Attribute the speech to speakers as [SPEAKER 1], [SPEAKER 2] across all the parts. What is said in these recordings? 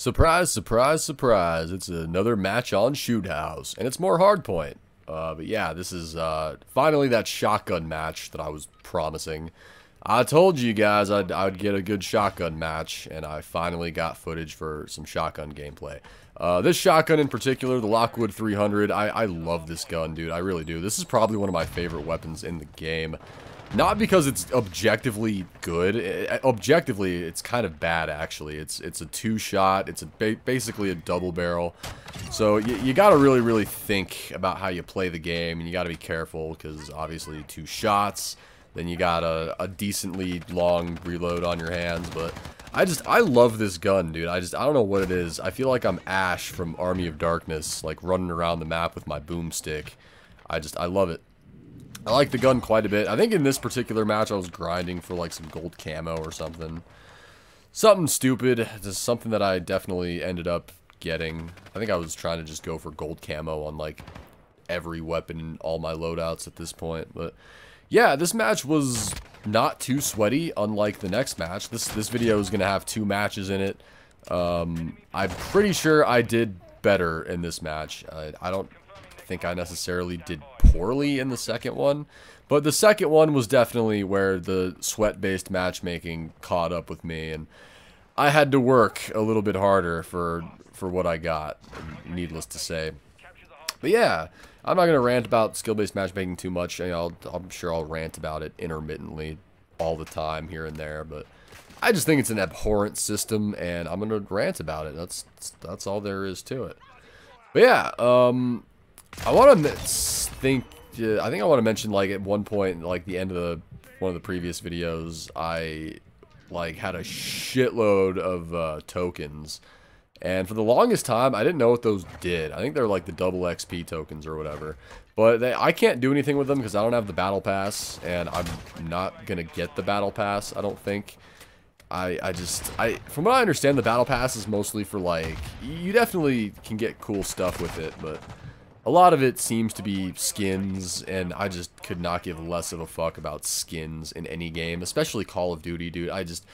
[SPEAKER 1] Surprise, surprise, surprise. It's another match on Shoot House, and it's more hardpoint. Uh, but yeah, this is uh, finally that shotgun match that I was promising. I told you guys I'd, I'd get a good shotgun match, and I finally got footage for some shotgun gameplay. Uh, this shotgun in particular, the Lockwood 300, I, I love this gun, dude. I really do. This is probably one of my favorite weapons in the game. Not because it's objectively good. It, objectively, it's kind of bad, actually. It's it's a two-shot. It's a ba basically a double barrel. So you, you got to really, really think about how you play the game, and you got to be careful because obviously two shots, then you got a, a decently long reload on your hands. But I just, I love this gun, dude. I just, I don't know what it is. I feel like I'm Ash from Army of Darkness, like running around the map with my boomstick. I just, I love it. I like the gun quite a bit. I think in this particular match I was grinding for like some gold camo or something. Something stupid. Just something that I definitely ended up getting. I think I was trying to just go for gold camo on like every weapon in all my loadouts at this point. But yeah, this match was not too sweaty, unlike the next match. This this video is going to have two matches in it. Um, I'm pretty sure I did better in this match. I, I don't think I necessarily did poorly in the second one. But the second one was definitely where the sweat-based matchmaking caught up with me, and I had to work a little bit harder for for what I got, needless to say. But yeah, I'm not going to rant about skill-based matchmaking too much. I am sure I'll rant about it intermittently all the time here and there, but I just think it's an abhorrent system, and I'm going to rant about it. That's that's all there is to it. But yeah, um, I want to think. I think I want to mention like at one point, like the end of the one of the previous videos, I like had a shitload of uh, tokens, and for the longest time, I didn't know what those did. I think they're like the double XP tokens or whatever. But they, I can't do anything with them because I don't have the battle pass, and I'm not gonna get the battle pass. I don't think. I, I just, I, from what I understand, the battle pass is mostly for like, you definitely can get cool stuff with it, but a lot of it seems to be skins, and I just could not give less of a fuck about skins in any game, especially Call of Duty, dude. I just,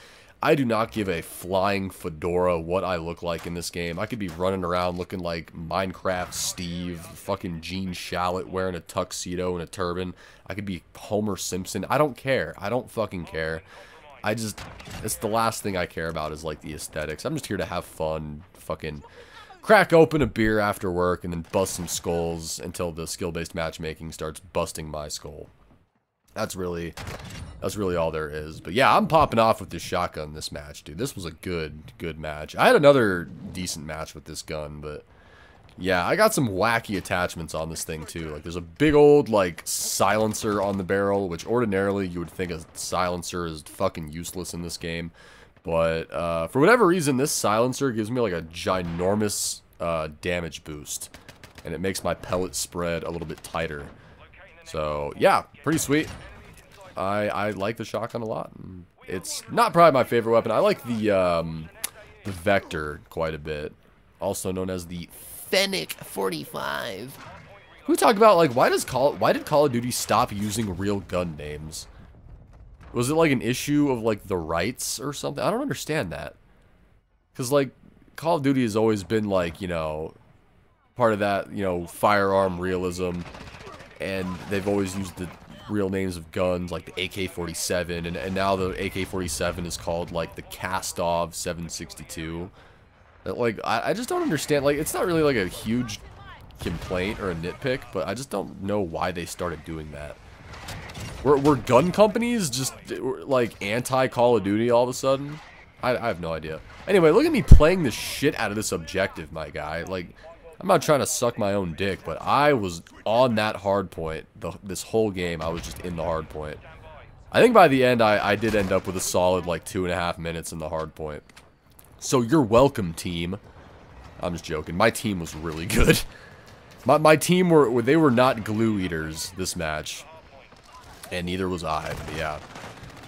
[SPEAKER 1] I do not give a flying fedora what I look like in this game. I could be running around looking like Minecraft Steve, fucking Gene Shalit wearing a tuxedo and a turban. I could be Homer Simpson. I don't care. I don't fucking care. I just, it's the last thing I care about is like the aesthetics. I'm just here to have fun, fucking crack open a beer after work and then bust some skulls until the skill-based matchmaking starts busting my skull. That's really, that's really all there is. But yeah, I'm popping off with this shotgun this match, dude. This was a good, good match. I had another decent match with this gun, but yeah, I got some wacky attachments on this thing too. Like there's a big old like silencer on the barrel, which ordinarily you would think a silencer is fucking useless in this game. But uh, for whatever reason, this silencer gives me like a ginormous uh, damage boost. And it makes my pellet spread a little bit tighter. So, yeah, pretty sweet. I, I like the shotgun a lot. It's not probably my favorite weapon. I like the, um, the Vector quite a bit. Also known as the Fennec 45. Who talked about, like, why does Call why did Call of Duty stop using real gun names? Was it like an issue of like the rights or something? I don't understand that. Because like Call of Duty has always been like, you know, part of that, you know, firearm realism. And they've always used the real names of guns like the AK-47. And, and now the AK-47 is called like the Kastov 762. Like, I, I just don't understand. Like, it's not really like a huge complaint or a nitpick, but I just don't know why they started doing that. Were, were gun companies just, like, anti-Call of Duty all of a sudden? I, I have no idea. Anyway, look at me playing the shit out of this objective, my guy. Like, I'm not trying to suck my own dick, but I was on that hard point. The, this whole game, I was just in the hard point. I think by the end, I, I did end up with a solid, like, two and a half minutes in the hard point. So you're welcome, team. I'm just joking. My team was really good. My, my team were, they were not glue eaters this match. And neither was I, but yeah.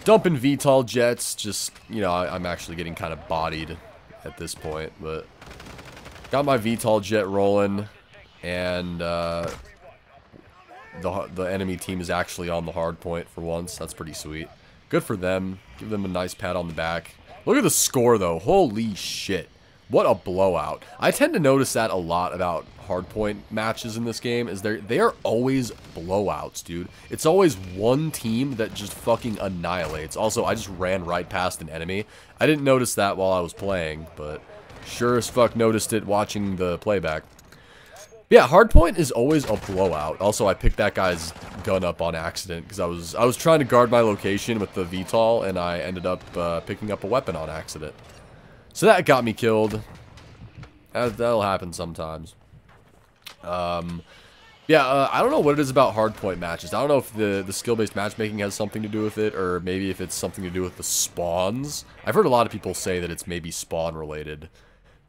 [SPEAKER 1] Dumping VTOL jets, just, you know, I, am actually getting kind of bodied at this point, but... Got my VTOL jet rolling, and, uh... The, the enemy team is actually on the hard point for once. That's pretty sweet. Good for them. Give them a nice pat on the back. Look at the score, though. Holy shit. What a blowout. I tend to notice that a lot about hardpoint matches in this game, is they're, they are always blowouts, dude. It's always one team that just fucking annihilates. Also, I just ran right past an enemy. I didn't notice that while I was playing, but sure as fuck noticed it watching the playback. Yeah, hardpoint is always a blowout. Also, I picked that guy's gun up on accident because I was I was trying to guard my location with the VTOL, and I ended up uh, picking up a weapon on accident. So that got me killed. That, that'll happen sometimes. Um, yeah, uh, I don't know what it is about hardpoint matches. I don't know if the, the skill-based matchmaking has something to do with it, or maybe if it's something to do with the spawns. I've heard a lot of people say that it's maybe spawn-related.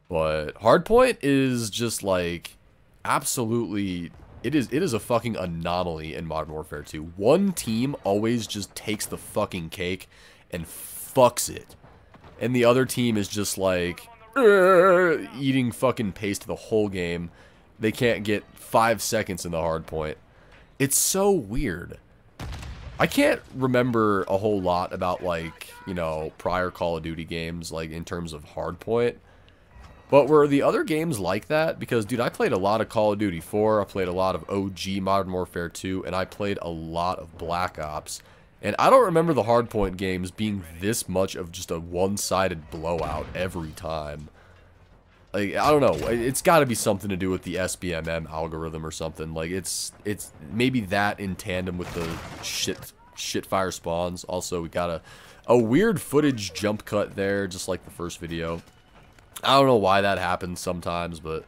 [SPEAKER 1] But hardpoint is just like absolutely it is it is a fucking anomaly in Modern Warfare 2. One team always just takes the fucking cake and fucks it. And the other team is just like eating fucking paste the whole game. They can't get 5 seconds in the hard point. It's so weird. I can't remember a whole lot about like, you know, prior Call of Duty games like in terms of hard point. But were the other games like that? Because, dude, I played a lot of Call of Duty 4, I played a lot of OG Modern Warfare 2, and I played a lot of Black Ops. And I don't remember the hardpoint games being this much of just a one-sided blowout every time. Like, I don't know. It's got to be something to do with the SBMM algorithm or something. Like, it's it's maybe that in tandem with the shit shit fire spawns. Also, we got a, a weird footage jump cut there, just like the first video. I don't know why that happens sometimes, but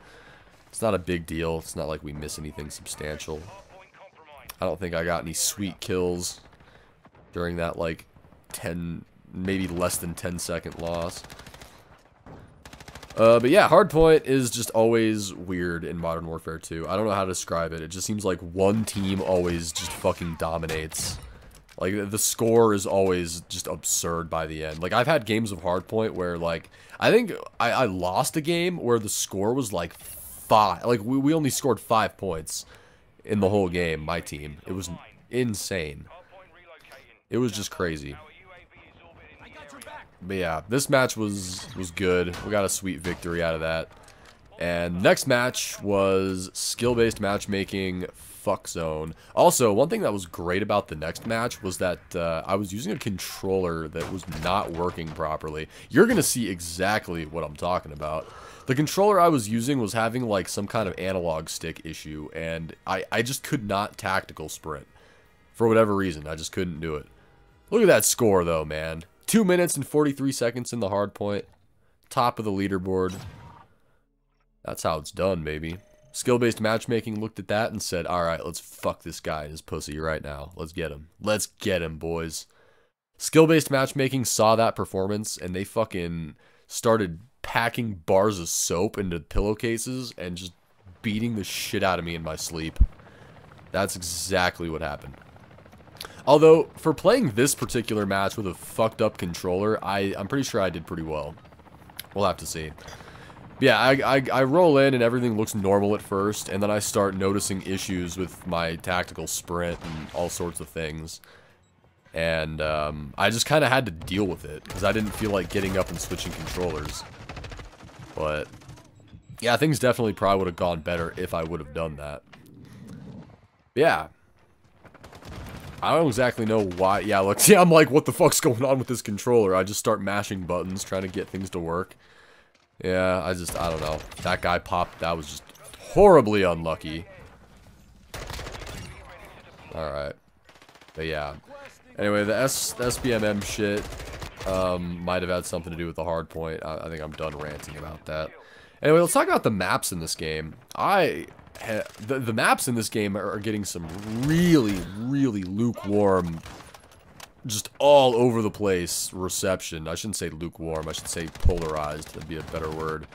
[SPEAKER 1] it's not a big deal. It's not like we miss anything substantial. I don't think I got any sweet kills during that, like, 10, maybe less than 10 second loss. Uh, but yeah, Hardpoint is just always weird in Modern Warfare 2. I don't know how to describe it. It just seems like one team always just fucking dominates. Like, the score is always just absurd by the end. Like, I've had games of Hardpoint where, like, I think I, I lost a game where the score was, like, five. Like, we, we only scored five points in the whole game, my team. It was insane. It was just crazy. But yeah, this match was was good. We got a sweet victory out of that. And next match was skill-based matchmaking fuck zone. Also, one thing that was great about the next match was that uh, I was using a controller that was not working properly. You're going to see exactly what I'm talking about. The controller I was using was having like some kind of analog stick issue, and I, I just could not tactical sprint. For whatever reason, I just couldn't do it. Look at that score though, man. 2 minutes and 43 seconds in the hard point. Top of the leaderboard. That's how it's done, baby. Skill-based matchmaking looked at that and said, all right, let's fuck this guy and his pussy right now. Let's get him. Let's get him, boys. Skill-based matchmaking saw that performance and they fucking started packing bars of soap into pillowcases and just beating the shit out of me in my sleep. That's exactly what happened. Although, for playing this particular match with a fucked up controller, I, I'm pretty sure I did pretty well. We'll have to see yeah, I, I, I, roll in and everything looks normal at first, and then I start noticing issues with my tactical sprint and all sorts of things. And um, I just kind of had to deal with it, because I didn't feel like getting up and switching controllers. But, yeah, things definitely probably would have gone better if I would have done that. Yeah. I don't exactly know why. Yeah, look, see, I'm like, what the fuck's going on with this controller? I just start mashing buttons, trying to get things to work. Yeah, I just, I don't know. That guy popped, that was just horribly unlucky. Alright. But yeah. Anyway, the, S, the SBMM shit um, might have had something to do with the hard point. I, I think I'm done ranting about that. Anyway, let's talk about the maps in this game. I the, the maps in this game are getting some really, really lukewarm just all over the place reception. I shouldn't say lukewarm. I should say polarized. That'd be a better word.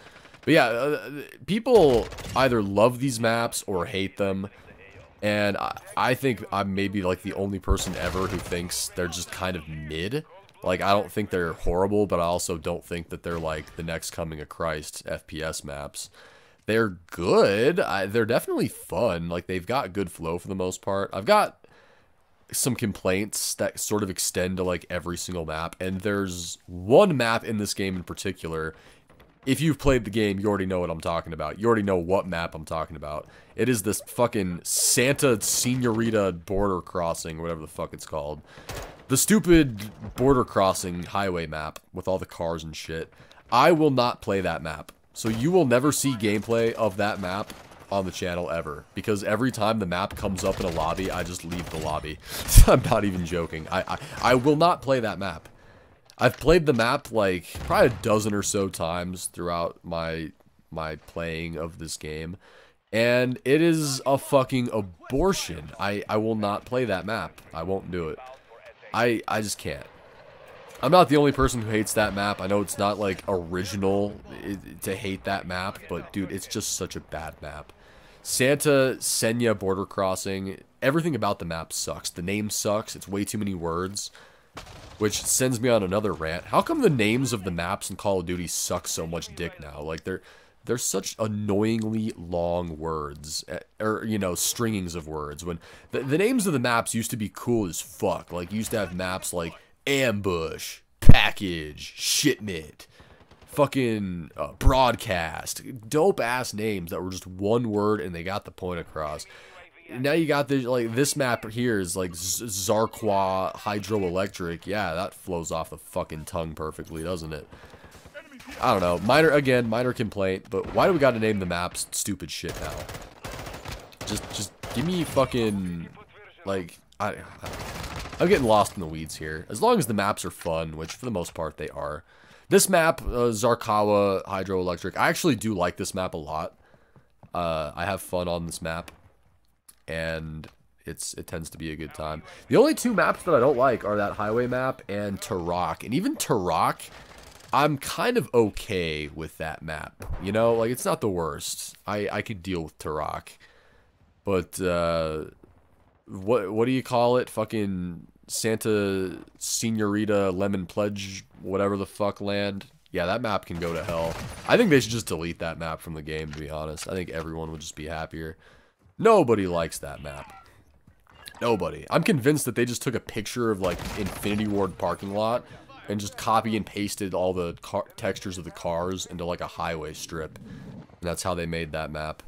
[SPEAKER 1] But yeah, uh, people either love these maps or hate them. And I, I think I'm maybe like the only person ever who thinks they're just kind of mid. Like, I don't think they're horrible, but I also don't think that they're like the next coming of Christ FPS maps. They're good. I, they're definitely fun. Like, they've got good flow for the most part. I've got some complaints that sort of extend to like every single map and there's one map in this game in particular if you've played the game, you already know what I'm talking about. You already know what map I'm talking about. It is this fucking Santa Senorita border crossing, whatever the fuck it's called. The stupid border crossing highway map with all the cars and shit. I will not play that map. So you will never see gameplay of that map on the channel ever. Because every time the map comes up in a lobby, I just leave the lobby. I'm not even joking. I, I, I will not play that map. I've played the map like probably a dozen or so times throughout my my playing of this game. And it is a fucking abortion. I, I will not play that map. I won't do it. I I just can't. I'm not the only person who hates that map. I know it's not like original to hate that map, but dude, it's just such a bad map. Santa Seña border crossing, everything about the map sucks. The name sucks. It's way too many words, which sends me on another rant. How come the names of the maps in Call of Duty suck so much dick now? Like they're they're such annoyingly long words or you know stringings of words when the, the names of the maps used to be cool as fuck like you used to have maps like ambush package shipment fucking uh, broadcast dope ass names that were just one word and they got the point across now you got this like this map here is like Zarqwa hydroelectric yeah that flows off the fucking tongue perfectly doesn't it I don't know. Minor, again, minor complaint, but why do we gotta name the maps stupid shit now? Just, just give me fucking, like, I, I am getting lost in the weeds here. As long as the maps are fun, which for the most part they are. This map, uh, Zarqwa Hydroelectric, I actually do like this map a lot. Uh, I have fun on this map, and it's it tends to be a good time. The only two maps that I don't like are that highway map and Taraq, and even Taraq I'm kind of okay with that map. You know, like it's not the worst. I I could deal with Taraq. But uh what what do you call it? Fucking Santa Senorita Lemon Pledge whatever the fuck land. Yeah, that map can go to hell. I think they should just delete that map from the game to be honest. I think everyone would just be happier. Nobody likes that map. Nobody. I'm convinced that they just took a picture of like Infinity Ward parking lot and just copy and pasted all the textures of the cars into like a highway strip. And that's how they made that map.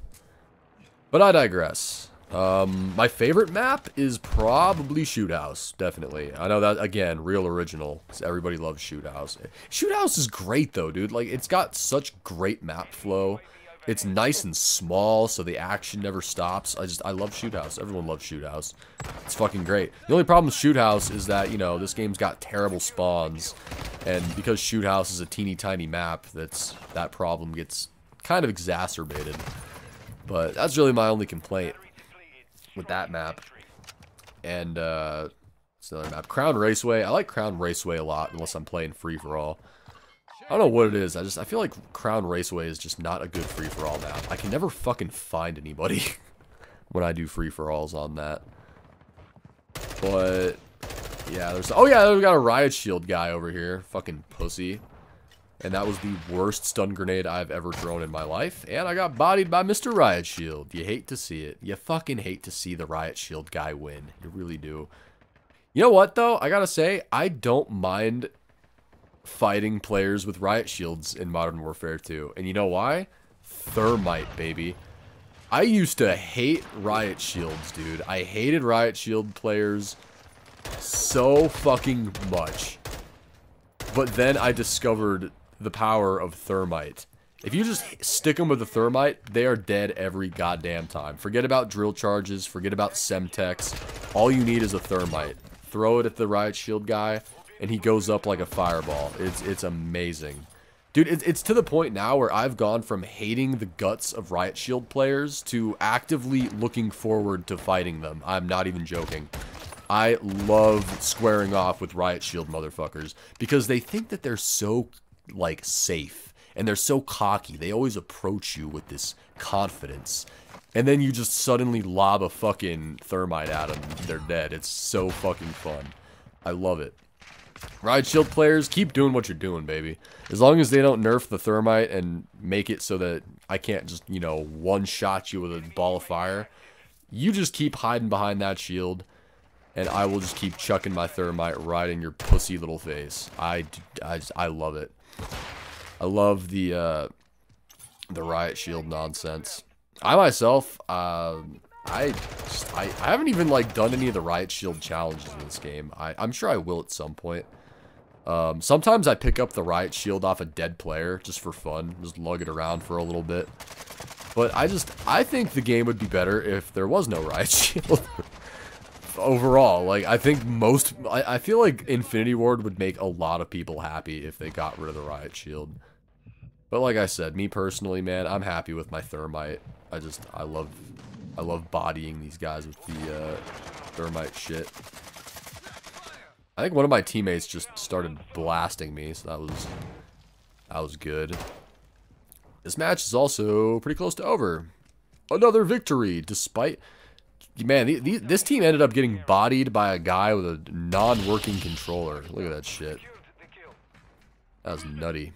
[SPEAKER 1] But I digress. Um, my favorite map is probably Shoot House, definitely. I know that, again, real original, everybody loves Shoot House. Shoot House is great, though, dude. Like, it's got such great map flow. It's nice and small, so the action never stops. I just, I love Shoot House. Everyone loves Shoot House. It's fucking great. The only problem with Shoot House is that, you know, this game's got terrible spawns. And because Shoot House is a teeny tiny map, that's that problem gets kind of exacerbated. But that's really my only complaint with that map. And, uh, it's another map. Crown Raceway. I like Crown Raceway a lot, unless I'm playing free-for-all. I don't know what it is. I just I feel like Crown Raceway is just not a good free for all map. I can never fucking find anybody when I do free for alls on that. But yeah, there's oh yeah, we got a riot shield guy over here, fucking pussy. And that was the worst stun grenade I've ever thrown in my life. And I got bodied by Mr. Riot Shield. You hate to see it. You fucking hate to see the Riot Shield guy win. You really do. You know what, though? I gotta say, I don't mind fighting players with riot shields in Modern Warfare 2. And you know why? Thermite, baby. I used to hate riot shields, dude. I hated riot shield players so fucking much. But then I discovered the power of thermite. If you just stick them with the thermite, they are dead every goddamn time. Forget about drill charges, forget about semtex. All you need is a thermite. Throw it at the riot shield guy, and he goes up like a fireball. It's it's amazing. Dude, it's, it's to the point now where I've gone from hating the guts of Riot Shield players to actively looking forward to fighting them. I'm not even joking. I love squaring off with Riot Shield motherfuckers because they think that they're so, like, safe. And they're so cocky. They always approach you with this confidence. And then you just suddenly lob a fucking thermite at them. They're dead. It's so fucking fun. I love it. Riot Shield players, keep doing what you're doing, baby. As long as they don't nerf the thermite and make it so that I can't just, you know, one-shot you with a ball of fire, you just keep hiding behind that shield, and I will just keep chucking my thermite right in your pussy little face. I, I, I love it. I love the uh, the riot shield nonsense. I myself, uh, I, I, I haven't even like done any of the riot shield challenges in this game. I, I'm sure I will at some point. Um, sometimes I pick up the riot shield off a dead player just for fun, just lug it around for a little bit. But I just, I think the game would be better if there was no riot shield. Overall, like, I think most, I, I feel like Infinity Ward would make a lot of people happy if they got rid of the riot shield. But like I said, me personally, man, I'm happy with my thermite. I just, I love, I love bodying these guys with the uh, thermite shit. I think one of my teammates just started blasting me, so that was, that was good. This match is also pretty close to over. Another victory, despite... Man, the, the, this team ended up getting bodied by a guy with a non-working controller. Look at that shit. That was nutty.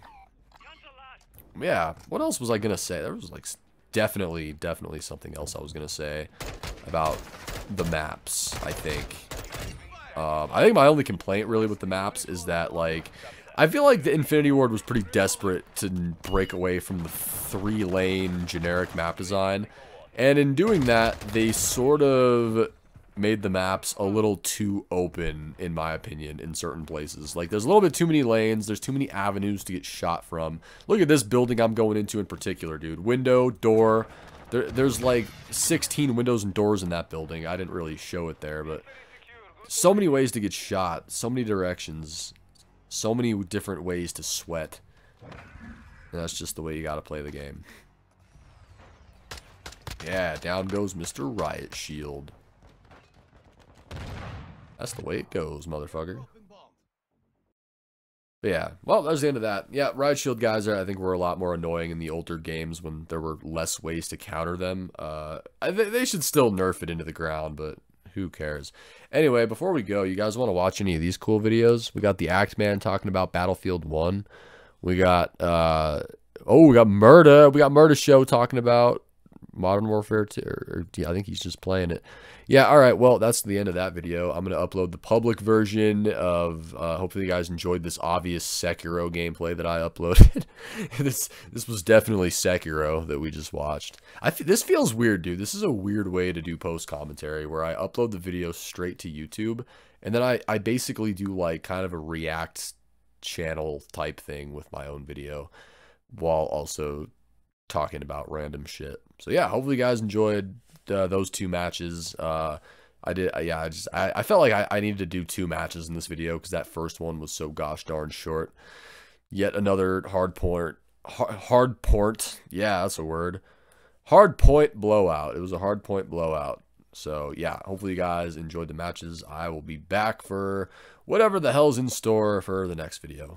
[SPEAKER 1] Yeah, what else was I going to say? There was, like, definitely, definitely something else I was going to say about the maps, I think. Um, I think my only complaint, really, with the maps is that, like... I feel like the Infinity Ward was pretty desperate to break away from the three-lane generic map design. And in doing that, they sort of made the maps a little too open, in my opinion, in certain places. Like, there's a little bit too many lanes, there's too many avenues to get shot from. Look at this building I'm going into in particular, dude. Window, door, there, there's like 16 windows and doors in that building. I didn't really show it there, but so many ways to get shot, so many directions. So many different ways to sweat. And that's just the way you gotta play the game. Yeah, down goes Mr. Riot Shield. That's the way it goes, motherfucker. But yeah, well, that was the end of that. Yeah, Riot Shield guys, are, I think, were a lot more annoying in the older games when there were less ways to counter them. Uh, they should still nerf it into the ground, but who cares? Anyway, before we go, you guys want to watch any of these cool videos? We got the Act Man talking about Battlefield 1. We got, uh, oh, we got Murda. We got Murda Show talking about Modern Warfare 2. Or, yeah, I think he's just playing it. Yeah, all right. Well, that's the end of that video. I'm going to upload the public version of, uh, hopefully you guys enjoyed this obvious Sekiro gameplay that I uploaded. this this was definitely Sekiro that we just watched. I This feels weird, dude. This is a weird way to do post commentary where I upload the video straight to YouTube. And then I, I basically do like kind of a react channel type thing with my own video while also talking about random shit. So yeah, hopefully you guys enjoyed uh, those two matches. Uh, I did, uh, yeah, I just, I, I felt like I, I needed to do two matches in this video because that first one was so gosh darn short. Yet another hard point, hard, hard port, yeah, that's a word. Hard point blowout. It was a hard point blowout. So yeah, hopefully you guys enjoyed the matches. I will be back for whatever the hell's in store for the next video.